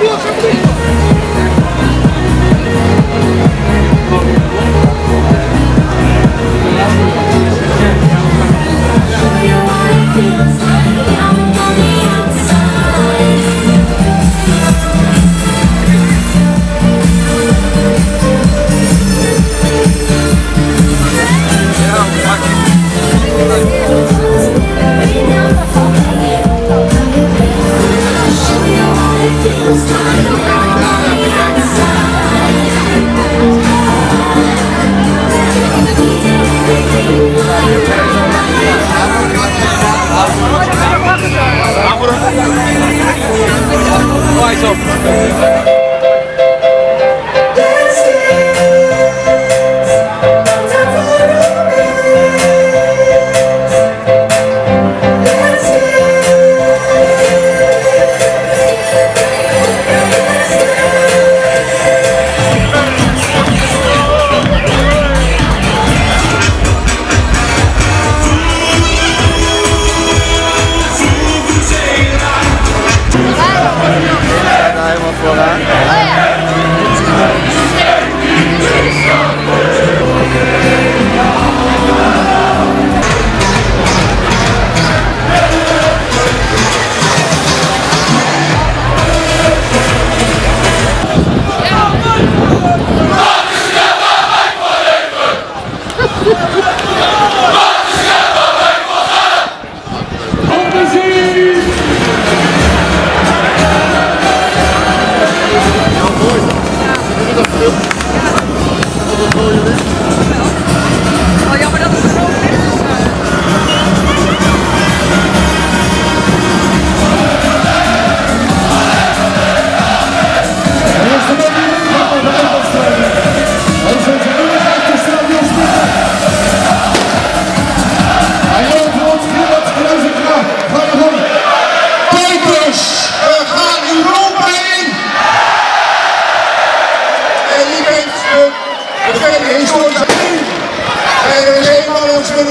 Deus, Deus, Deus. sông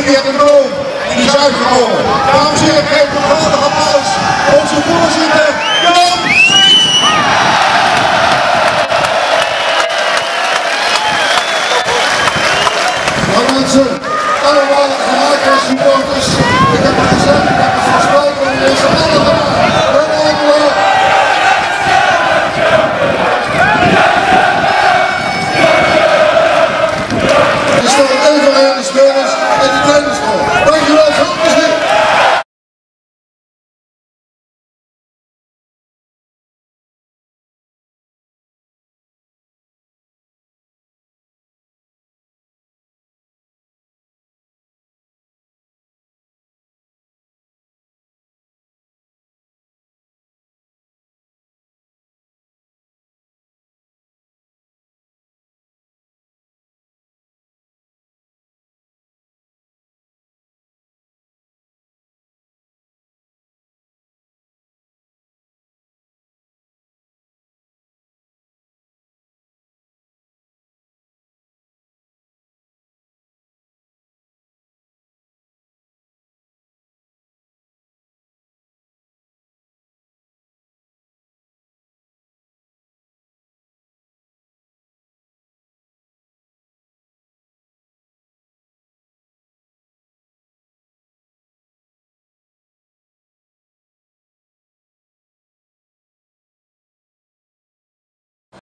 Die hebben droom. En die is uitgekomen. Dames en heren, geef een geweldig applaus. Onze voorzitter, Jan Schiet. Supporters. Ik heb het gezegd, ik heb het voorspeld. Deze